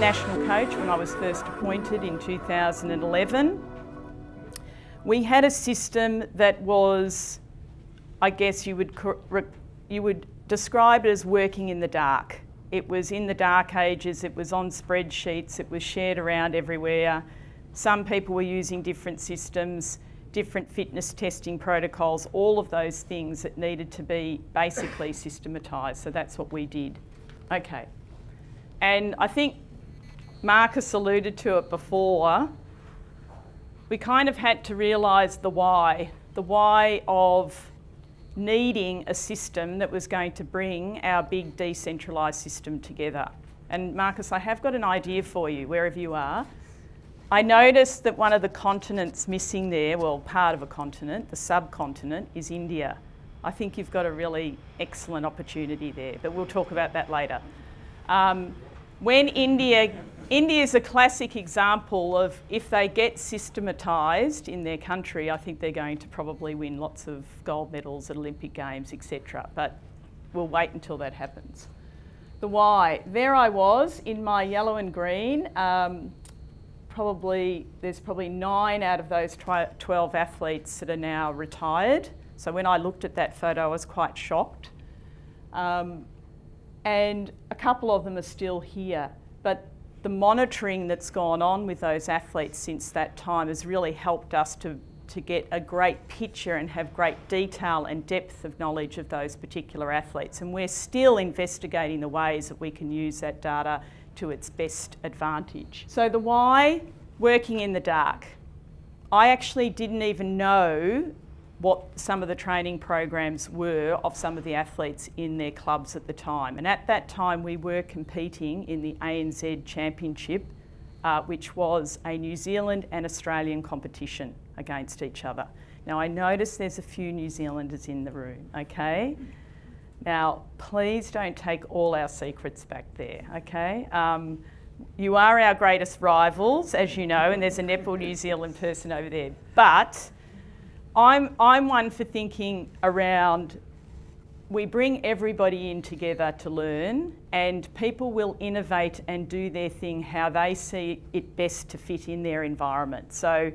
national coach when I was first appointed in 2011, we had a system that was, I guess you would, you would describe it as working in the dark. It was in the dark ages, it was on spreadsheets, it was shared around everywhere. Some people were using different systems, different fitness testing protocols, all of those things that needed to be basically systematised. So that's what we did. Okay. And I think Marcus alluded to it before. We kind of had to realise the why, the why of needing a system that was going to bring our big decentralised system together. And Marcus, I have got an idea for you, wherever you are. I noticed that one of the continents missing there, well, part of a continent, the subcontinent, is India. I think you've got a really excellent opportunity there, but we'll talk about that later. Um, when India, India is a classic example of if they get systematised in their country, I think they're going to probably win lots of gold medals at Olympic Games, etc. But we'll wait until that happens. The why. There I was in my yellow and green. Um, probably there's probably nine out of those 12 athletes that are now retired. So when I looked at that photo, I was quite shocked. Um, and a couple of them are still here. But the monitoring that's gone on with those athletes since that time has really helped us to, to get a great picture and have great detail and depth of knowledge of those particular athletes. And we're still investigating the ways that we can use that data to its best advantage. So the why, working in the dark. I actually didn't even know what some of the training programs were of some of the athletes in their clubs at the time. And at that time, we were competing in the ANZ Championship, uh, which was a New Zealand and Australian competition against each other. Now, I notice there's a few New Zealanders in the room, okay? Now, please don't take all our secrets back there, okay? Um, you are our greatest rivals, as you know, and there's a netball New Zealand person over there. But I'm, I'm one for thinking around we bring everybody in together to learn, and people will innovate and do their thing how they see it best to fit in their environment. So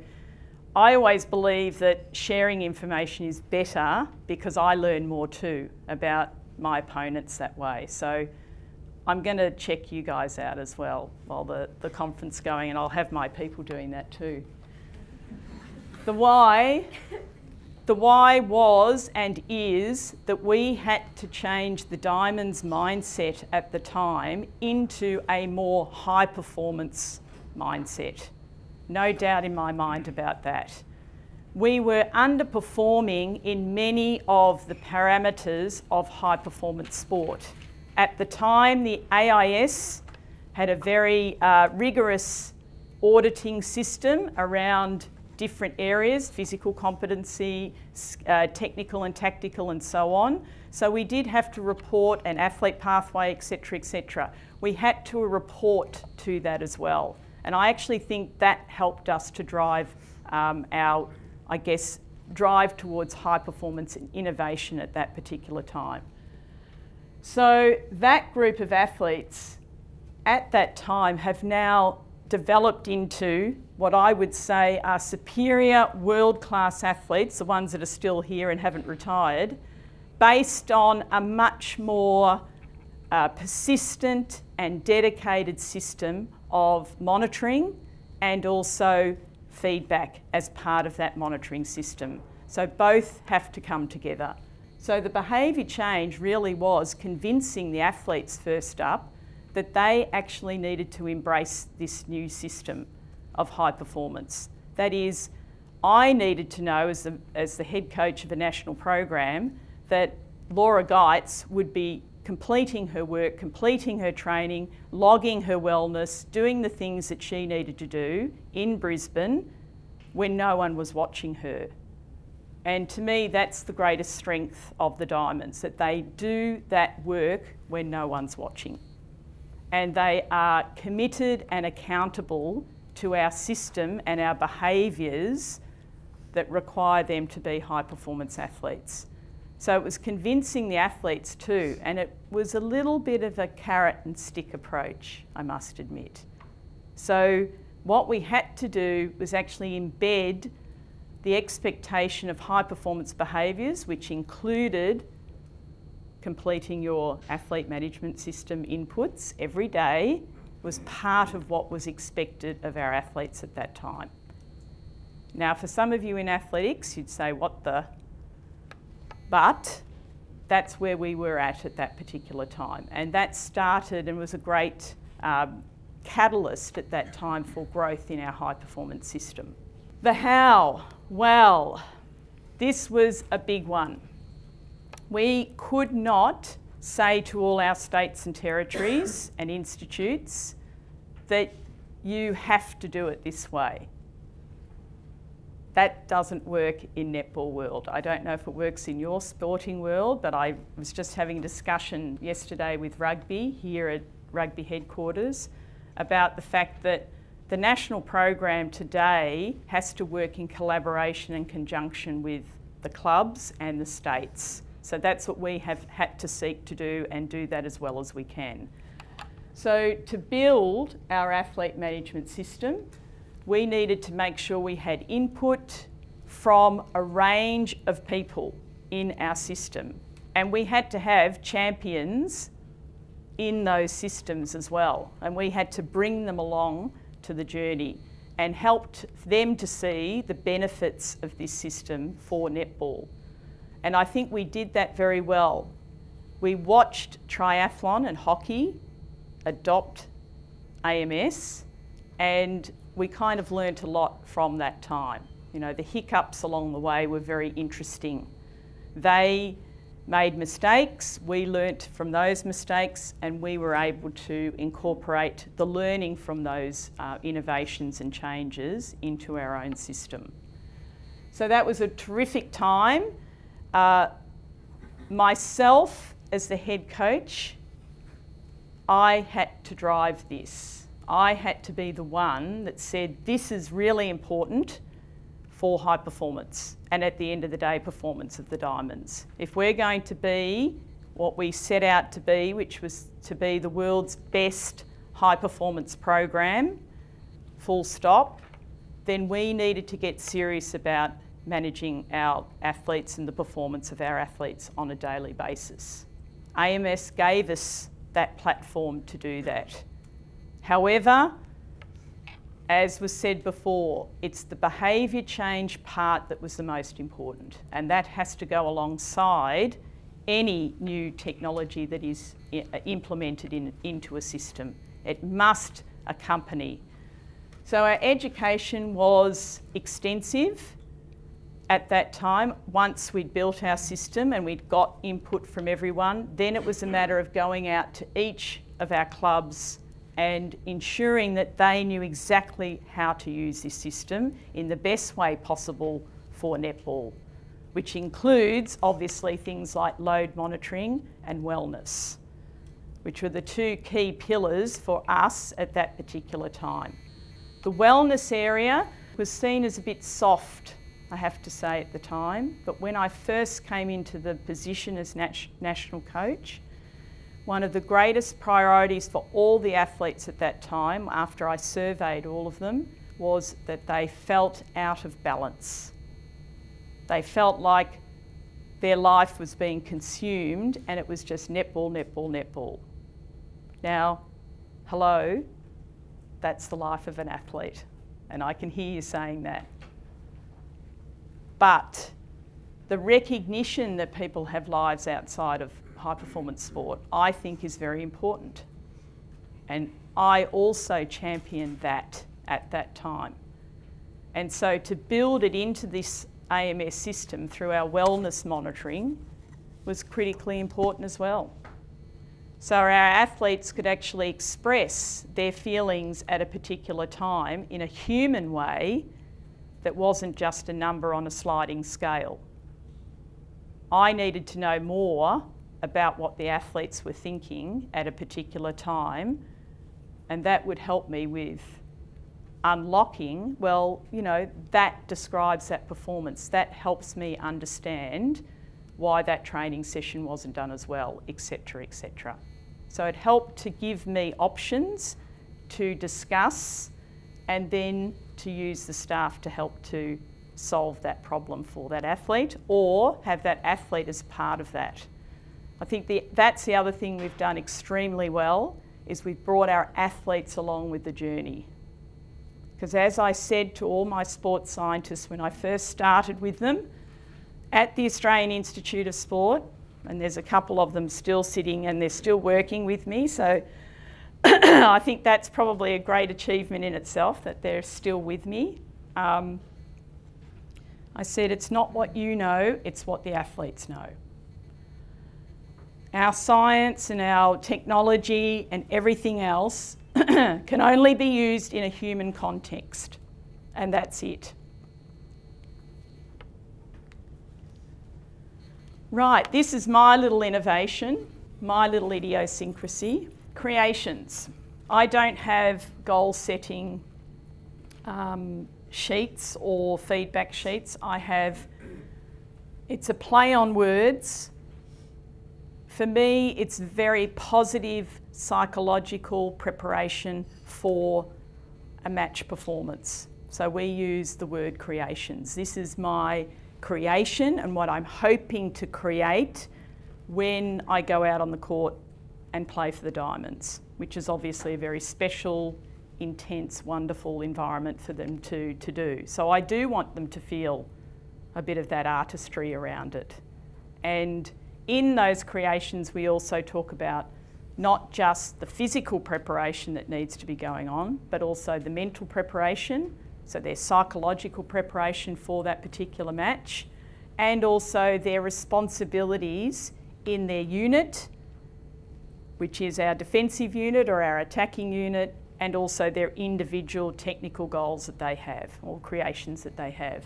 I always believe that sharing information is better because I learn more too about my opponents that way. So I'm going to check you guys out as well while the, the conference going, and I'll have my people doing that too. The why, the why was and is that we had to change the Diamonds mindset at the time into a more high performance mindset. No doubt in my mind about that. We were underperforming in many of the parameters of high performance sport. At the time, the AIS had a very uh, rigorous auditing system around different areas, physical competency, uh, technical and tactical and so on. So we did have to report an athlete pathway, etc., etc. We had to report to that as well. And I actually think that helped us to drive um, our, I guess, drive towards high performance and innovation at that particular time. So that group of athletes at that time have now developed into what I would say are superior world class athletes, the ones that are still here and haven't retired, based on a much more uh, persistent and dedicated system of monitoring and also feedback as part of that monitoring system. So both have to come together. So the behaviour change really was convincing the athletes first up that they actually needed to embrace this new system of high performance. That is, I needed to know as the, as the head coach of a national program that Laura Geitz would be completing her work, completing her training, logging her wellness, doing the things that she needed to do in Brisbane when no one was watching her. And to me, that's the greatest strength of the Diamonds, that they do that work when no one's watching and they are committed and accountable to our system and our behaviours that require them to be high performance athletes. So it was convincing the athletes too, and it was a little bit of a carrot and stick approach, I must admit. So what we had to do was actually embed the expectation of high performance behaviours, which included completing your athlete management system inputs every day, was part of what was expected of our athletes at that time. Now, for some of you in athletics, you'd say, what the? But that's where we were at at that particular time. And that started and was a great um, catalyst at that time for growth in our high performance system. The how, well, this was a big one. We could not say to all our states and territories and institutes that you have to do it this way. That doesn't work in netball world. I don't know if it works in your sporting world, but I was just having a discussion yesterday with rugby here at rugby headquarters about the fact that the national program today has to work in collaboration and conjunction with the clubs and the states. So that's what we have had to seek to do and do that as well as we can. So to build our athlete management system, we needed to make sure we had input from a range of people in our system. And we had to have champions in those systems as well. And we had to bring them along to the journey and helped them to see the benefits of this system for netball. And I think we did that very well. We watched triathlon and hockey adopt AMS and we kind of learnt a lot from that time. You know, the hiccups along the way were very interesting. They made mistakes, we learnt from those mistakes, and we were able to incorporate the learning from those uh, innovations and changes into our own system. So that was a terrific time. Uh, myself, as the head coach, I had to drive this. I had to be the one that said, this is really important for high performance and at the end of the day, performance of the diamonds. If we're going to be what we set out to be, which was to be the world's best high performance program, full stop, then we needed to get serious about managing our athletes and the performance of our athletes on a daily basis. AMS gave us that platform to do that. However, as was said before, it's the behaviour change part that was the most important, and that has to go alongside any new technology that is implemented in, into a system. It must accompany. So our education was extensive at that time. Once we'd built our system and we'd got input from everyone, then it was a matter of going out to each of our clubs and ensuring that they knew exactly how to use this system in the best way possible for netball, which includes obviously things like load monitoring and wellness, which were the two key pillars for us at that particular time. The wellness area was seen as a bit soft, I have to say at the time, but when I first came into the position as national coach, one of the greatest priorities for all the athletes at that time, after I surveyed all of them, was that they felt out of balance. They felt like their life was being consumed and it was just netball, netball, netball. Now, hello, that's the life of an athlete, and I can hear you saying that. But the recognition that people have lives outside of high performance sport, I think is very important. And I also championed that at that time. And so to build it into this AMS system through our wellness monitoring was critically important as well. So our athletes could actually express their feelings at a particular time in a human way that wasn't just a number on a sliding scale. I needed to know more about what the athletes were thinking at a particular time, and that would help me with unlocking, well, you know, that describes that performance. That helps me understand why that training session wasn't done as well, etc., etc. So it helped to give me options to discuss and then to use the staff to help to solve that problem for that athlete or have that athlete as part of that. I think the, that's the other thing we've done extremely well is we've brought our athletes along with the journey. Because as I said to all my sports scientists when I first started with them, at the Australian Institute of Sport, and there's a couple of them still sitting and they're still working with me, so I think that's probably a great achievement in itself that they're still with me. Um, I said it's not what you know, it's what the athletes know. Our science and our technology and everything else can only be used in a human context, and that's it. Right, this is my little innovation, my little idiosyncrasy. Creations. I don't have goal setting um, sheets or feedback sheets. I have, it's a play on words. For me, it's very positive psychological preparation for a match performance. So we use the word creations. This is my creation and what I'm hoping to create when I go out on the court and play for the Diamonds, which is obviously a very special, intense, wonderful environment for them to, to do. So I do want them to feel a bit of that artistry around it. And in those creations, we also talk about not just the physical preparation that needs to be going on, but also the mental preparation, so their psychological preparation for that particular match, and also their responsibilities in their unit, which is our defensive unit or our attacking unit, and also their individual technical goals that they have or creations that they have.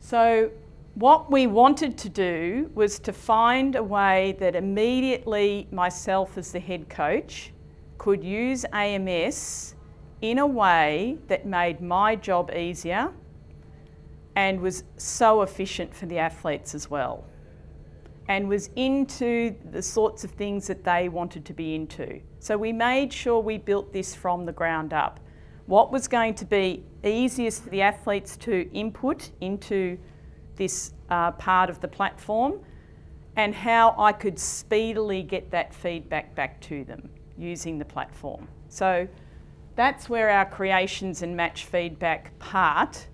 So what we wanted to do was to find a way that immediately myself as the head coach could use AMS in a way that made my job easier and was so efficient for the athletes as well and was into the sorts of things that they wanted to be into. So we made sure we built this from the ground up. What was going to be easiest for the athletes to input into this uh, part of the platform and how I could speedily get that feedback back to them using the platform. So that's where our creations and match feedback part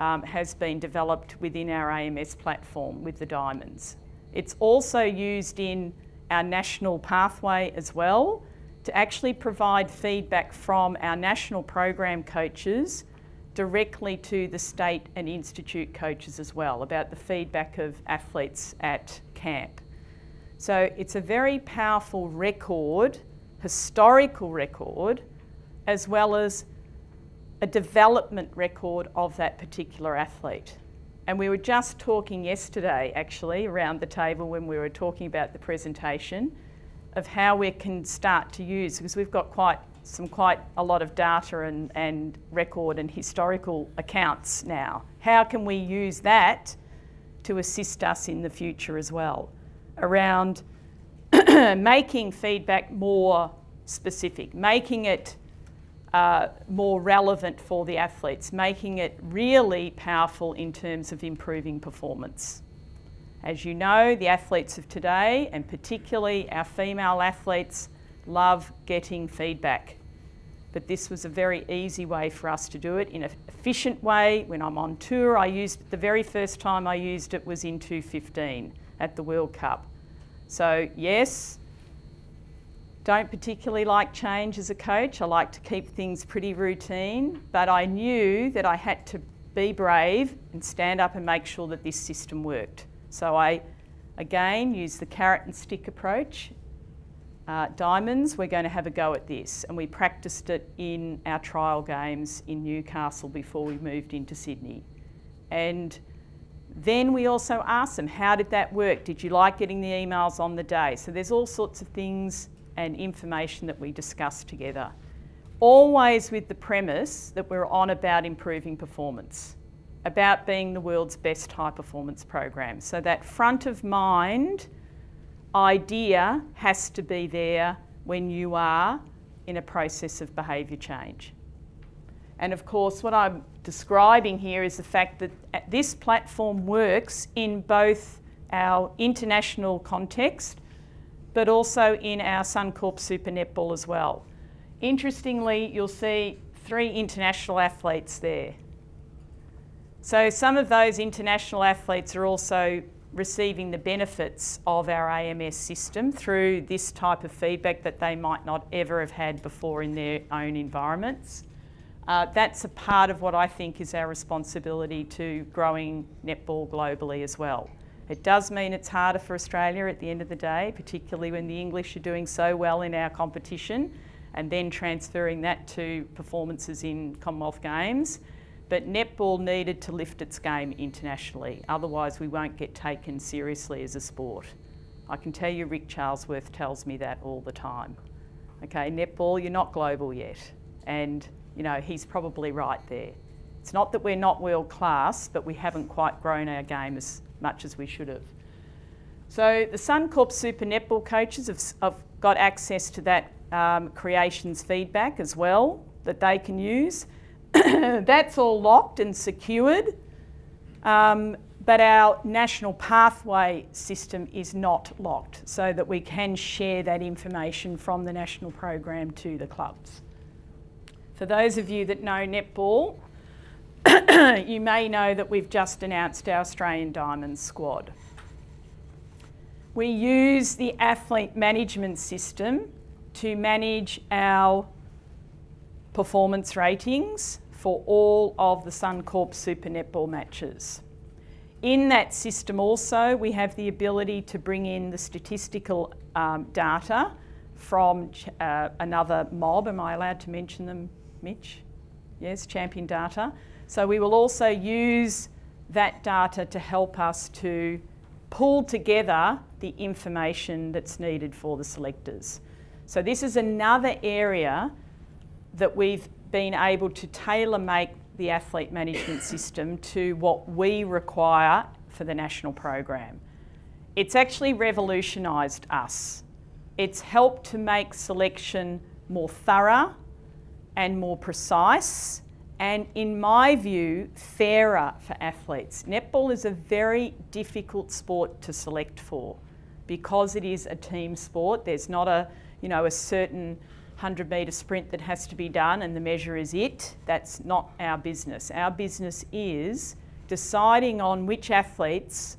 um, has been developed within our AMS platform with the diamonds. It's also used in our national pathway as well to actually provide feedback from our national program coaches directly to the state and institute coaches as well about the feedback of athletes at camp. So it's a very powerful record, historical record, as well as a development record of that particular athlete. And we were just talking yesterday, actually, around the table when we were talking about the presentation of how we can start to use, because we've got quite some quite a lot of data and, and record and historical accounts now. How can we use that to assist us in the future as well around making feedback more specific, making it uh, more relevant for the athletes, making it really powerful in terms of improving performance. As you know, the athletes of today, and particularly our female athletes, love getting feedback. But this was a very easy way for us to do it in an efficient way. When I'm on tour, I used the very first time I used it was in 2015 at the World Cup. So, yes, don't particularly like change as a coach. I like to keep things pretty routine, but I knew that I had to be brave and stand up and make sure that this system worked. So I, again, used the carrot and stick approach. Uh, diamonds, we're going to have a go at this. And we practiced it in our trial games in Newcastle before we moved into Sydney. And then we also asked them, how did that work? Did you like getting the emails on the day? So there's all sorts of things and information that we discuss together. Always with the premise that we're on about improving performance, about being the world's best high performance program. So that front of mind idea has to be there when you are in a process of behaviour change. And of course, what I'm describing here is the fact that this platform works in both our international context, but also in our Suncorp Super Netball as well. Interestingly, you'll see three international athletes there. So some of those international athletes are also receiving the benefits of our AMS system through this type of feedback that they might not ever have had before in their own environments. Uh, that's a part of what I think is our responsibility to growing netball globally as well. It does mean it's harder for Australia at the end of the day, particularly when the English are doing so well in our competition and then transferring that to performances in Commonwealth Games. But netball needed to lift its game internationally, otherwise, we won't get taken seriously as a sport. I can tell you, Rick Charlesworth tells me that all the time. Okay, netball, you're not global yet. And, you know, he's probably right there. It's not that we're not world class, but we haven't quite grown our game as much as we should have. So the Suncorp Super Netball coaches have, have got access to that um, creations feedback as well that they can use. That's all locked and secured, um, but our national pathway system is not locked so that we can share that information from the national program to the clubs. For those of you that know netball, you may know that we've just announced our Australian Diamonds squad. We use the athlete management system to manage our performance ratings for all of the Suncorp Super Netball matches. In that system also, we have the ability to bring in the statistical um, data from uh, another mob. Am I allowed to mention them, Mitch? Yes, Champion Data. So we will also use that data to help us to pull together the information that's needed for the selectors. So this is another area that we've been able to tailor make the athlete management system to what we require for the national program. It's actually revolutionised us. It's helped to make selection more thorough and more precise and in my view, fairer for athletes. Netball is a very difficult sport to select for because it is a team sport. There's not a, you know, a certain 100 metre sprint that has to be done and the measure is it. That's not our business. Our business is deciding on which athletes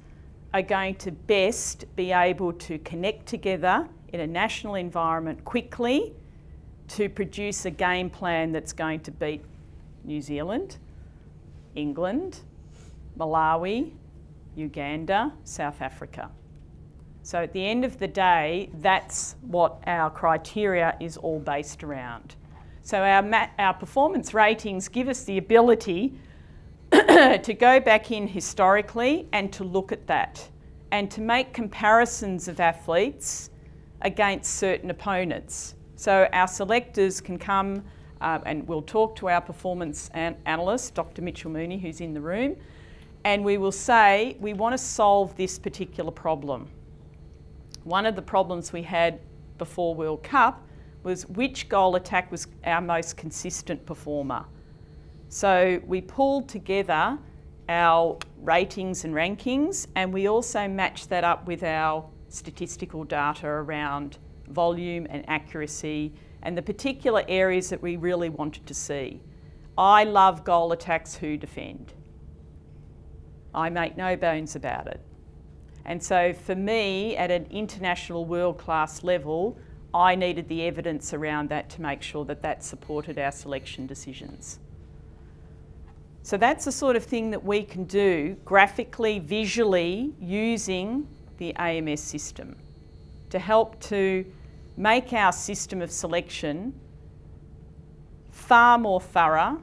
are going to best be able to connect together in a national environment quickly to produce a game plan that's going to beat New Zealand, England, Malawi, Uganda, South Africa. So at the end of the day, that's what our criteria is all based around. So our, our performance ratings give us the ability to go back in historically and to look at that and to make comparisons of athletes against certain opponents. So our selectors can come um, and we'll talk to our performance an analyst, Dr. Mitchell Mooney, who's in the room, and we will say, we want to solve this particular problem. One of the problems we had before World Cup was which goal attack was our most consistent performer. So we pulled together our ratings and rankings, and we also matched that up with our statistical data around volume and accuracy and the particular areas that we really wanted to see. I love goal attacks who defend. I make no bones about it. And so for me, at an international world-class level, I needed the evidence around that to make sure that that supported our selection decisions. So that's the sort of thing that we can do graphically, visually, using the AMS system to help to make our system of selection far more thorough,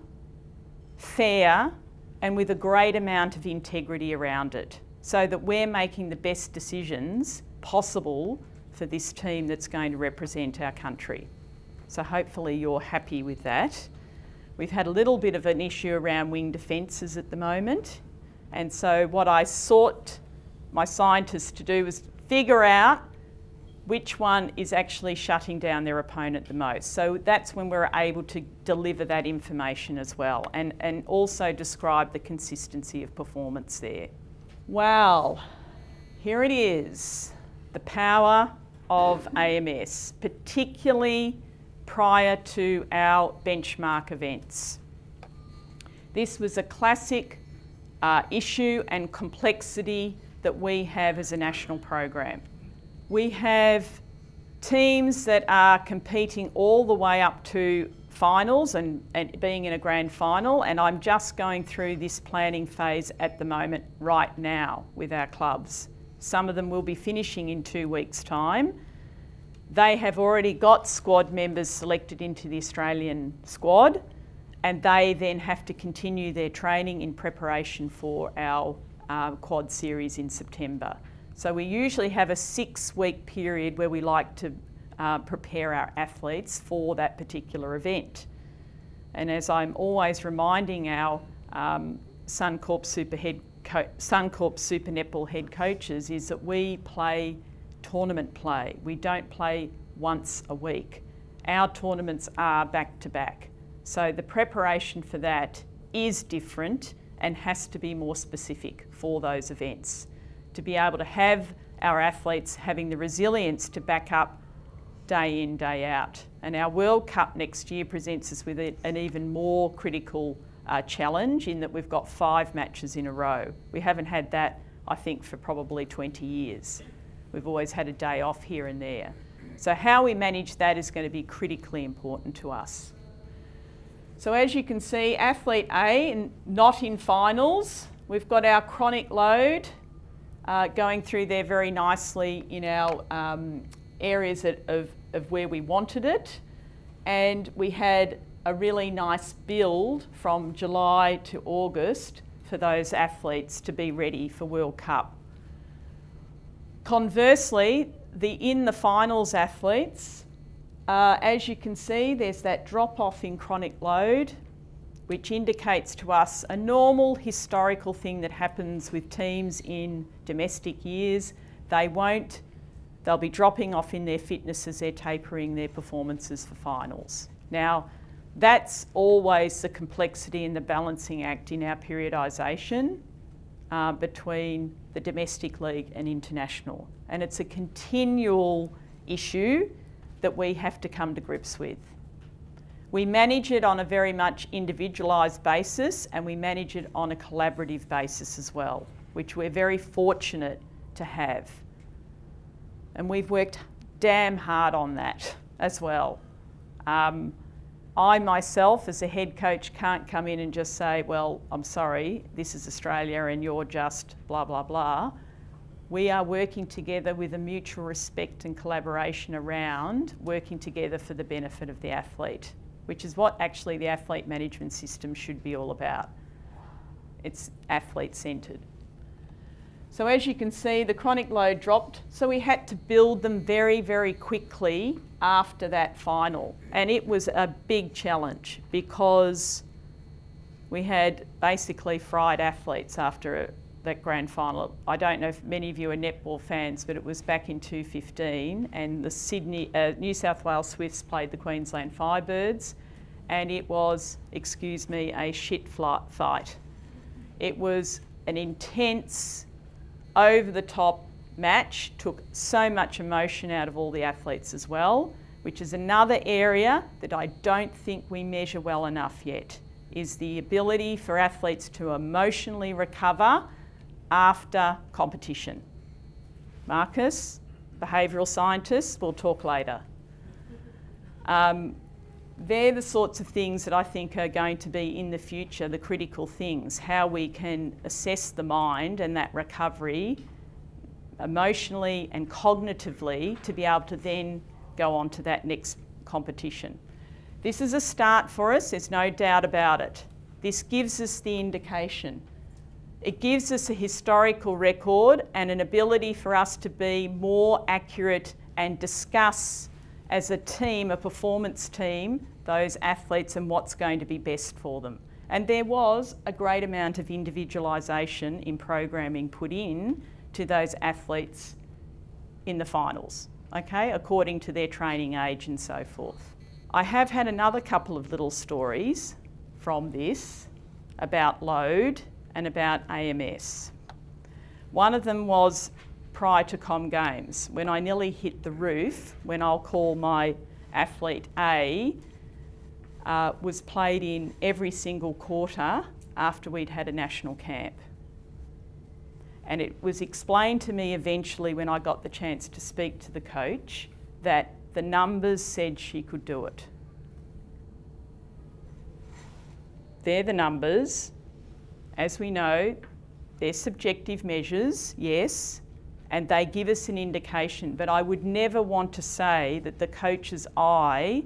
fair, and with a great amount of integrity around it so that we're making the best decisions possible for this team that's going to represent our country. So hopefully you're happy with that. We've had a little bit of an issue around wing defences at the moment. And so, what I sought my scientists to do was figure out which one is actually shutting down their opponent the most. So that's when we're able to deliver that information as well and, and also describe the consistency of performance there. Well, here it is the power of AMS, particularly prior to our benchmark events. This was a classic uh, issue and complexity that we have as a national program. We have teams that are competing all the way up to finals and, and, being in a grand final, and I'm just going through this planning phase at the moment right now with our clubs. Some of them will be finishing in two weeks' time. They have already got squad members selected into the Australian squad, and they then have to continue their training in preparation for our uh, quad series in September. So we usually have a six week period where we like to uh, prepare our athletes for that particular event. And as I'm always reminding our um, Suncorp Super head Suncorp Super Netball head coaches is that we play tournament play. We don't play once a week. Our tournaments are back to back. So the preparation for that is different and has to be more specific for those events to be able to have our athletes having the resilience to back up day in, day out. And our World Cup next year presents us with an even more critical uh, challenge in that we've got five matches in a row. We haven't had that, I think, for probably 20 years. We've always had a day off here and there. So, how we manage that is going to be critically important to us. So, as you can see, athlete A, not in finals, we've got our chronic load uh, going through there very nicely in our um, areas of, of where we wanted it. And we had a really nice build from July to August for those athletes to be ready for World Cup. Conversely, the in the finals athletes, uh, as you can see, there's that drop off in chronic load which indicates to us a normal historical thing that happens with teams in domestic years. They won't, they'll be dropping off in their fitness as they're tapering their performances for finals. Now, that's always the complexity and the balancing act in our periodisation uh, between the domestic league and international. And it's a continual issue that we have to come to grips with. We manage it on a very much individualised basis and we manage it on a collaborative basis as well, which we're very fortunate to have. And we've worked damn hard on that as well. Um, I myself, as a head coach, can't come in and just say, well, I'm sorry, this is Australia and you're just blah, blah, blah. We are working together with a mutual respect and collaboration around working together for the benefit of the athlete which is what actually the athlete management system should be all about. It's athlete centred. So as you can see, the chronic load dropped, so we had to build them very, very quickly after that final. And it was a big challenge because we had basically fried athletes after that grand final. I don't know if many of you are netball fans, but it was back in 2015, and the Sydney, uh, New South Wales Swifts played the Queensland Firebirds, and it was, excuse me, a shit fight. It was an intense, over the top match, took so much emotion out of all the athletes as well, which is another area that I don't think we measure well enough yet, is the ability for athletes to emotionally recover after competition. Marcus, behavioural scientist, we'll talk later. Um, they're the sorts of things that I think are going to be in the future the critical things how we can assess the mind and that recovery emotionally and cognitively to be able to then go on to that next competition. This is a start for us, there's no doubt about it. This gives us the indication. It gives us a historical record and an ability for us to be more accurate and discuss as a team, a performance team, those athletes and what's going to be best for them. And there was a great amount of individualisation in programming put in to those athletes in the finals, okay, according to their training age and so forth. I have had another couple of little stories from this about load and about AMS. One of them was prior to Com Games, when I nearly hit the roof, when I'll call my athlete A, uh, was played in every single quarter after we'd had a national camp. And it was explained to me eventually when I got the chance to speak to the coach that the numbers said she could do it. They're the numbers. As we know, they're subjective measures, yes, and they give us an indication. But I would never want to say that the coach's eye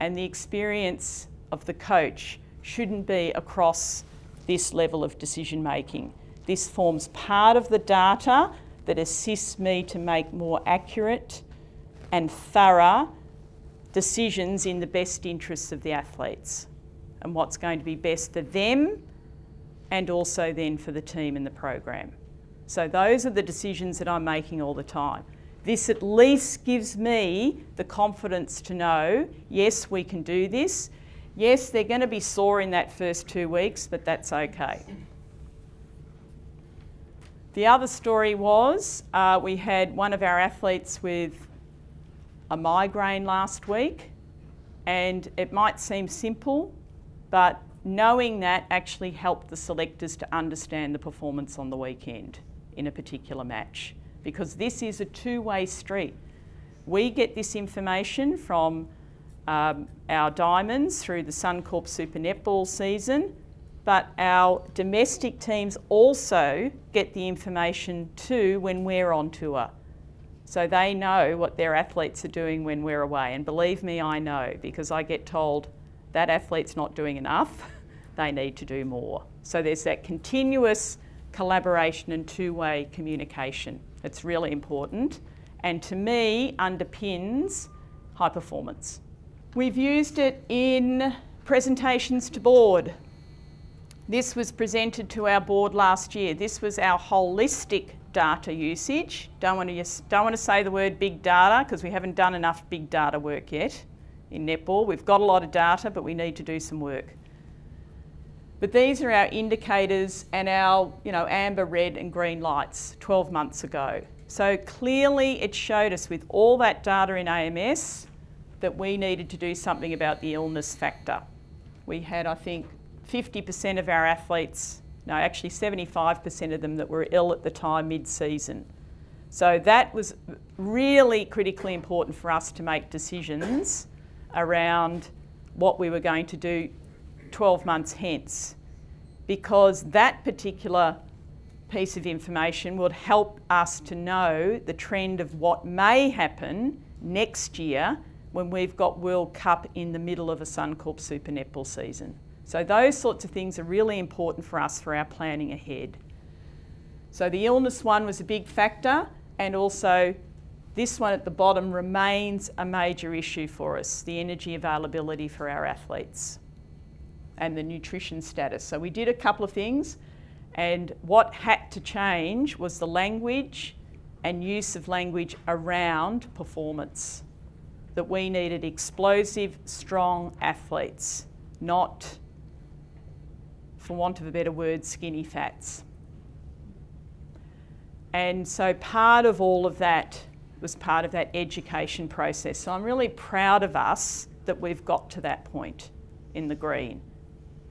and the experience of the coach shouldn't be across this level of decision making. This forms part of the data that assists me to make more accurate and thorough decisions in the best interests of the athletes and what's going to be best for them and also then for the team and the program. So those are the decisions that I'm making all the time. This at least gives me the confidence to know, yes, we can do this. Yes, they're going to be sore in that first two weeks, but that's okay. The other story was uh, we had one of our athletes with a migraine last week, and it might seem simple, but knowing that actually helped the selectors to understand the performance on the weekend in a particular match because this is a two way street. We get this information from um, our diamonds through the Suncorp Super Netball season, but our domestic teams also get the information too when we're on tour. So they know what their athletes are doing when we're away. And believe me, I know because I get told that athlete's not doing enough, they need to do more. So there's that continuous collaboration and two way communication. It's really important and to me underpins high performance. We've used it in presentations to board. This was presented to our board last year. This was our holistic data usage. Don't want to, don't want to say the word big data because we haven't done enough big data work yet in netball. We've got a lot of data, but we need to do some work. But these are our indicators and our you know, amber, red and green lights 12 months ago. So clearly it showed us with all that data in AMS that we needed to do something about the illness factor. We had, I think, 50% of our athletes, no, actually 75% of them that were ill at the time mid season. So that was really critically important for us to make decisions around what we were going to do 12 months hence because that particular piece of information would help us to know the trend of what may happen next year when we've got World Cup in the middle of a Suncorp Super Netball season. So those sorts of things are really important for us for our planning ahead. So the illness one was a big factor and also this one at the bottom remains a major issue for us, the energy availability for our athletes and the nutrition status. So we did a couple of things and what had to change was the language and use of language around performance. That we needed explosive, strong athletes, not for want of a better word, skinny fats. And so part of all of that was part of that education process. So I'm really proud of us that we've got to that point in the green.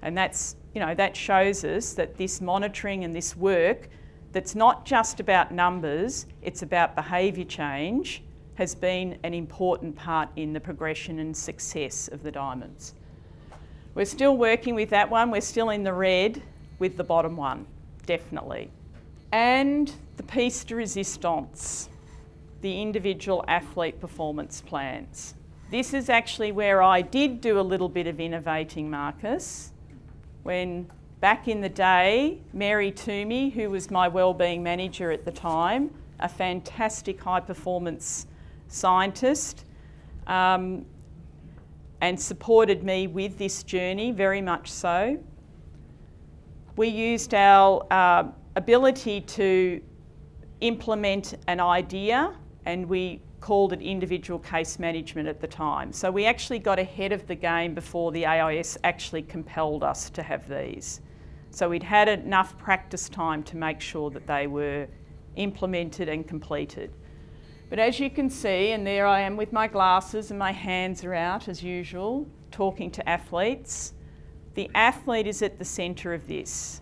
And that's, you know, that shows us that this monitoring and this work that's not just about numbers, it's about behaviour change, has been an important part in the progression and success of the diamonds. We're still working with that one. We're still in the red with the bottom one, definitely. And the piece de resistance, the individual athlete performance plans. This is actually where I did do a little bit of innovating, Marcus, when back in the day, Mary Toomey, who was my wellbeing manager at the time, a fantastic high performance scientist, um, and supported me with this journey, very much so. We used our uh, ability to implement an idea and we called it individual case management at the time. So we actually got ahead of the game before the AIS actually compelled us to have these. So we'd had enough practice time to make sure that they were implemented and completed. But as you can see, and there I am with my glasses and my hands are out as usual, talking to athletes, the athlete is at the centre of this.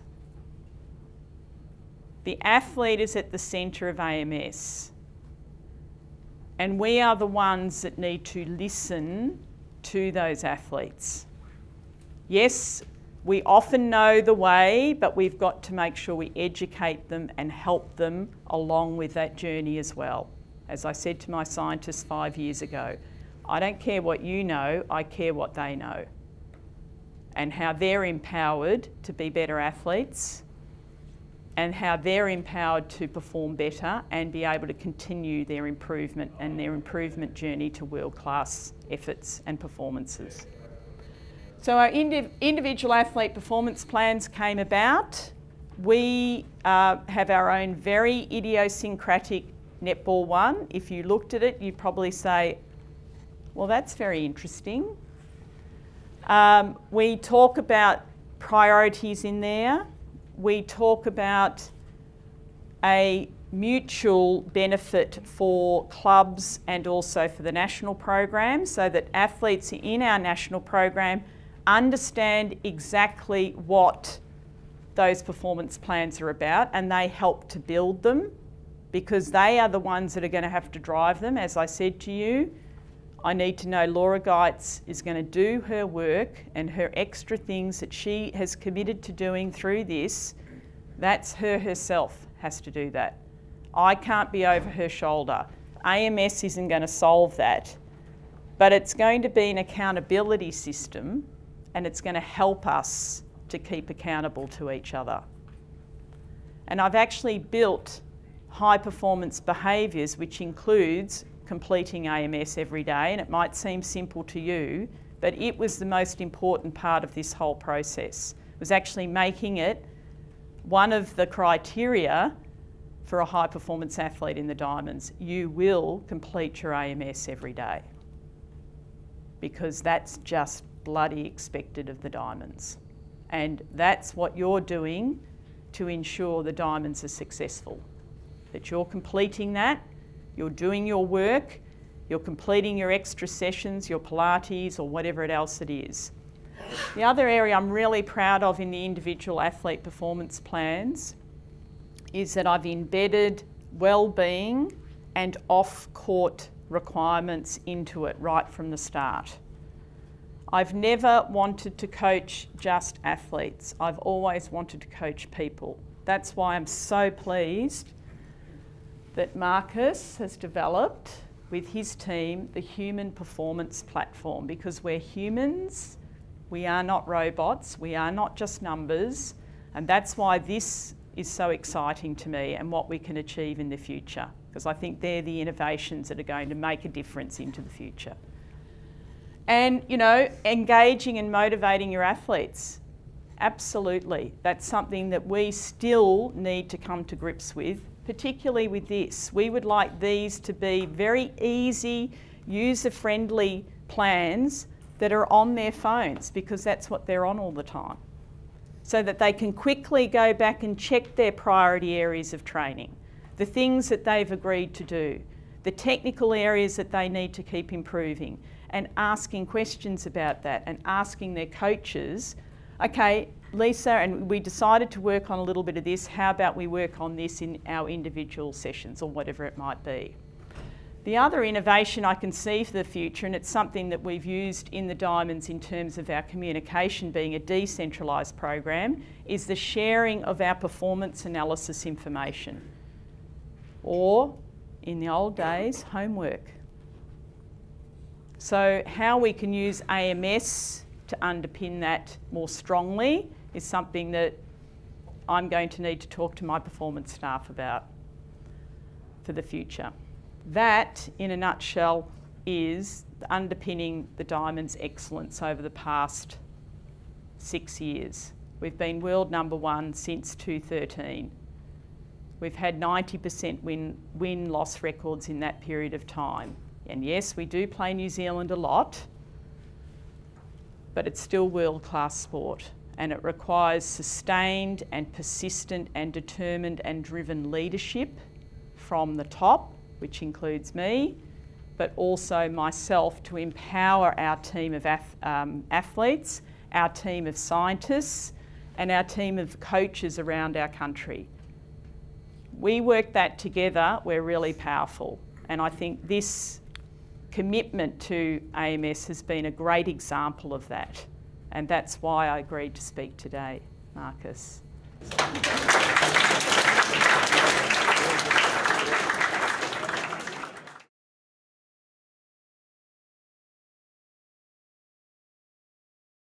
The athlete is at the centre of AMS. And we are the ones that need to listen to those athletes. Yes, we often know the way, but we've got to make sure we educate them and help them along with that journey as well. As I said to my scientists five years ago, I don't care what you know, I care what they know. And how they're empowered to be better athletes and how they're empowered to perform better and be able to continue their improvement and their improvement journey to world-class efforts and performances. So our indi individual athlete performance plans came about. We uh, have our own very idiosyncratic netball one. If you looked at it, you'd probably say, well, that's very interesting. Um, we talk about priorities in there. We talk about a mutual benefit for clubs and also for the national program so that athletes in our national program understand exactly what those performance plans are about and they help to build them because they are the ones that are going to have to drive them. As I said to you, I need to know Laura Geitz is going to do her work and her extra things that she has committed to doing through this. That's her herself has to do that. I can't be over her shoulder. AMS isn't going to solve that, but it's going to be an accountability system and it's going to help us to keep accountable to each other. And I've actually built high performance behaviours, which includes completing AMS every day, and it might seem simple to you, but it was the most important part of this whole process. It was actually making it one of the criteria for a high performance athlete in the Diamonds. You will complete your AMS every day because that's just bloody expected of the Diamonds. And that's what you're doing to ensure the Diamonds are successful that you're completing that, you're doing your work, you're completing your extra sessions, your Pilates or whatever it else it is. The other area I'm really proud of in the individual athlete performance plans is that I've embedded well-being and off-court requirements into it right from the start. I've never wanted to coach just athletes. I've always wanted to coach people. That's why I'm so pleased that Marcus has developed with his team the human performance platform because we're humans, we are not robots, we are not just numbers, and that's why this is so exciting to me and what we can achieve in the future because I think they're the innovations that are going to make a difference into the future. And, you know, engaging and motivating your athletes. Absolutely. That's something that we still need to come to grips with particularly with this. We would like these to be very easy, user-friendly plans that are on their phones because that's what they're on all the time. So that they can quickly go back and check their priority areas of training, the things that they've agreed to do, the technical areas that they need to keep improving, and asking questions about that and asking their coaches, okay, Lisa, and we decided to work on a little bit of this. How about we work on this in our individual sessions or whatever it might be? The other innovation I can see for the future, and it's something that we've used in the Diamonds in terms of our communication being a decentralised program, is the sharing of our performance analysis information. Or, in the old days, homework. So how we can use AMS to underpin that more strongly is something that I'm going to need to talk to my performance staff about for the future. That, in a nutshell, is underpinning the Diamonds' excellence over the past six years. We've been world number one since 2013. We've had 90% win, win loss records in that period of time. And yes, we do play New Zealand a lot, but it's still world class sport and it requires sustained and persistent and determined and driven leadership from the top, which includes me, but also myself to empower our team of um, athletes, our team of scientists, and our team of coaches around our country. We work that together, we're really powerful. And I think this commitment to AMS has been a great example of that. And that's why I agreed to speak today, Marcus.